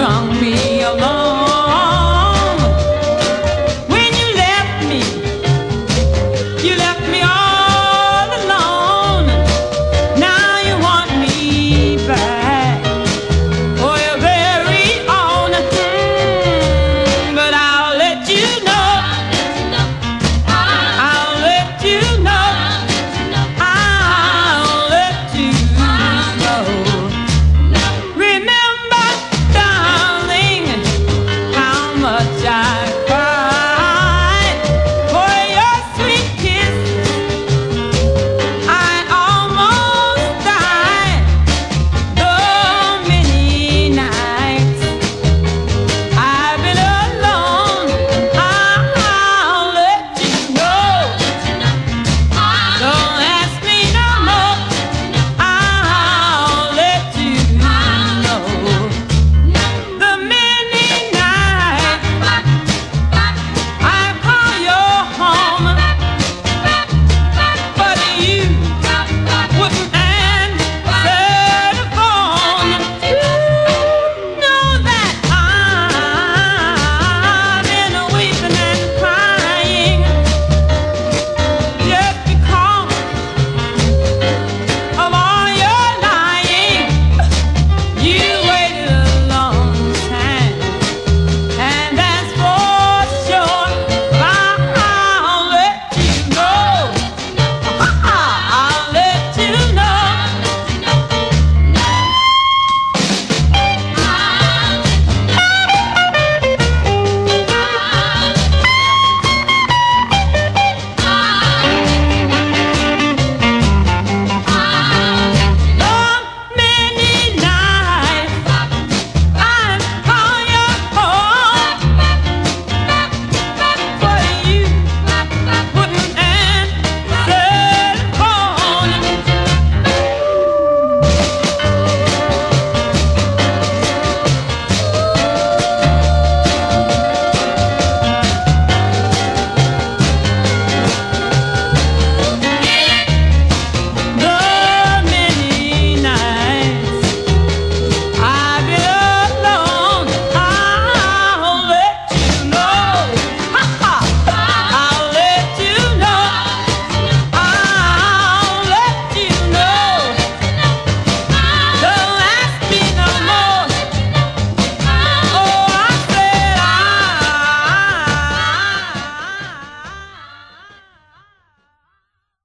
Don't be alone.